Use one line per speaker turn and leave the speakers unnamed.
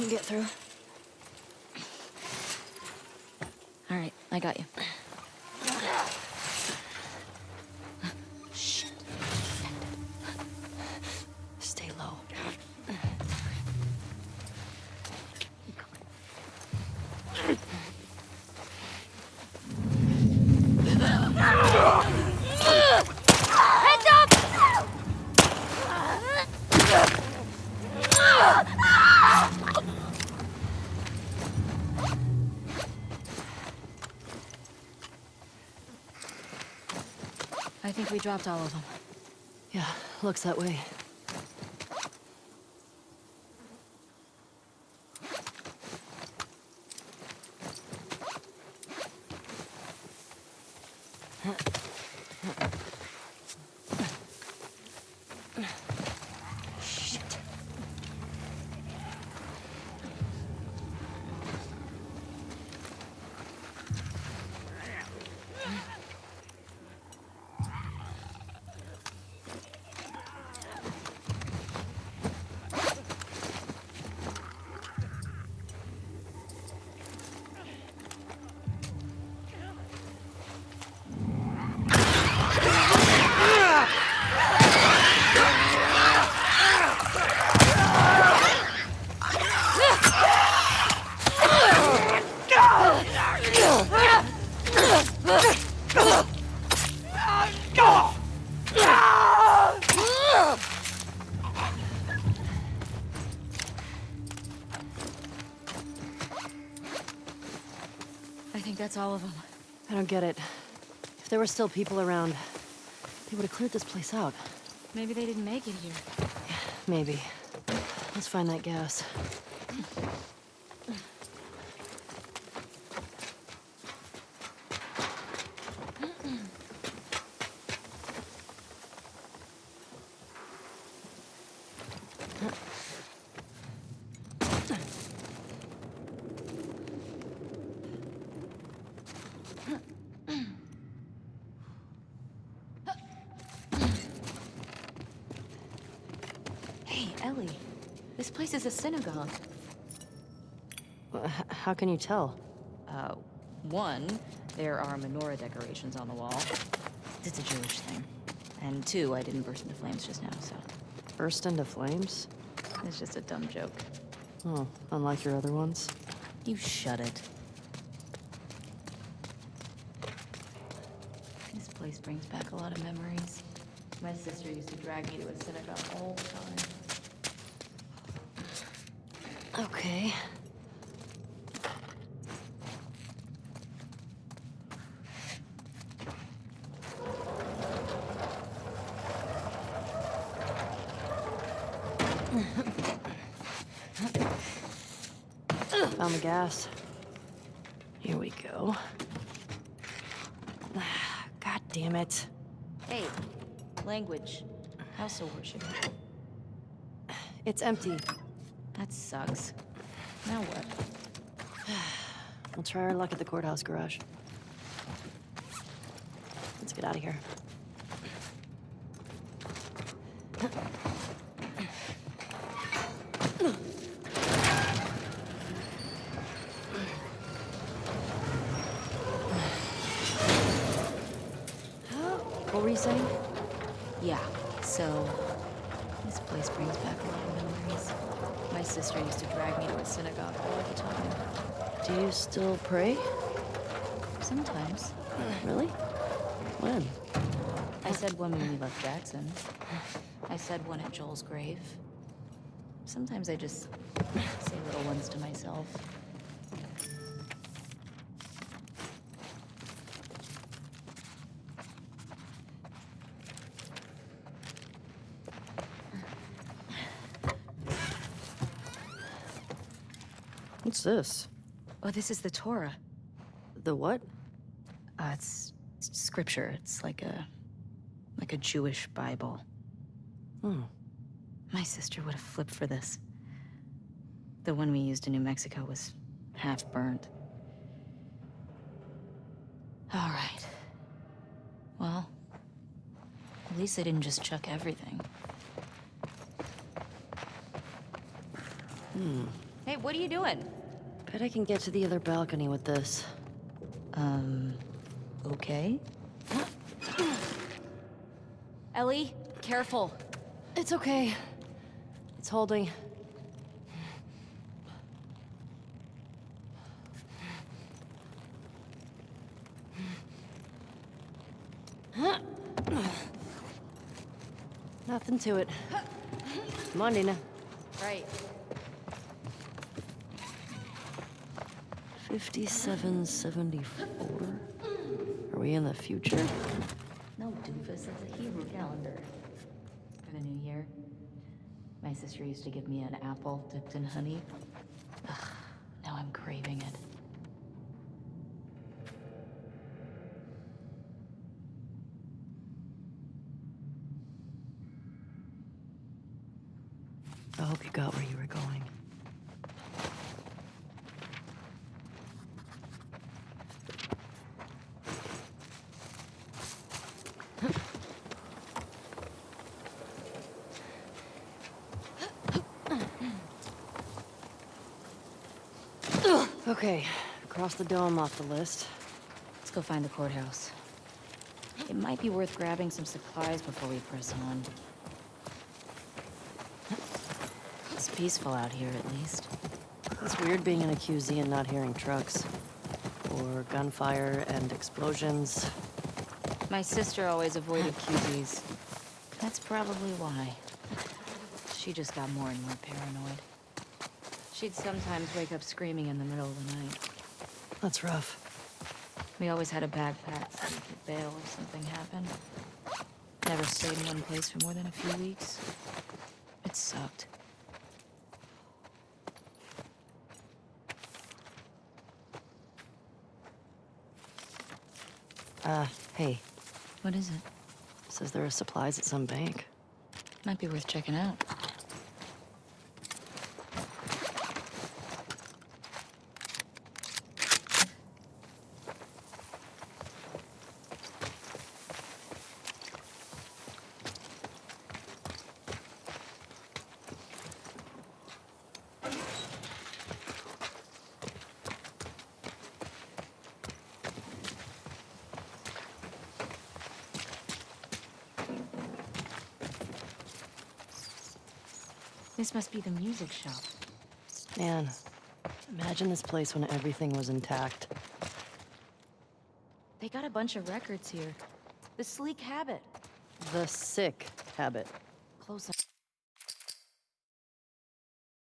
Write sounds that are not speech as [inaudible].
can get through. All right, I got you. I think we dropped all of them.
Yeah, looks that way.
I think that's all of them.
I don't get it. If there were still people around, they would have cleared this place out.
Maybe they didn't make it here.
Maybe. Let's find that gas.
Hey, Ellie. This place is a synagogue.
How can you tell?
Uh, one, there are menorah decorations on the wall. It's a Jewish thing. And two, I didn't burst into flames just now, so
Burst into flames?
it's just a dumb joke.
Oh, unlike your other ones?
You shut it. This place brings back a lot of memories. My sister used to drag me to a synagogue all the time.
Okay. Found the gas. Here we go. [sighs] God damn it.
Hey, language. House of worship.
It's empty.
That sucks. Now what? [sighs]
We'll try our luck at the courthouse garage. Let's get out of here. What were you saying?
Yeah, so this place brings back a lot of memories. My sister used to drag me to a synagogue all the time.
Do you still pray?
Sometimes. [sighs]
Really? When?
I said one when we left Jackson. I said one at Joel's grave. Sometimes I just say little ones to myself.
What's this?
Oh, this is the Torah.
The what?
Uh, it's, it's scripture. It's like a like a Jewish Bible.
Hmm.
My sister would have flipped for this. The one we used in New Mexico was half burnt. All right. Well, at least they didn't just chuck everything.
Hmm.
Hey, what are you doing?
Bet I can get to the other balcony with this.
Um, okay. [gasps] Ellie, careful.
It's okay. It's holding. [gasps] Nothing to it. Come on, Dina.
Right.
5774. Are we in the future?
No, doofus, that's a Hebrew calendar. For the new year. My sister used to give me an apple dipped in honey. Ugh, now I'm craving it.
I hope you got where you were going. Okay, cross the dome off the list.
Let's go find the courthouse. It might be worth grabbing some supplies before we press on. It's peaceful out here, at least.
It's weird being in a QZ and not hearing trucks. Or gunfire and explosions.
My sister always avoided QZs. That's probably why. She just got more and more paranoid. She'd sometimes wake up screaming in the middle of the night.
That's rough.
We always had a backpack so we could bail if something happened. Never stayed in one place for more than a few weeks. It sucked.
Uh, hey.
What is it?
Says there are supplies at some bank.
Might be worth checking out. This must be the music shop.
Man, imagine this place when everything was intact.
They got a bunch of records here. The Sleek Habit.
The sick habit.
Close up.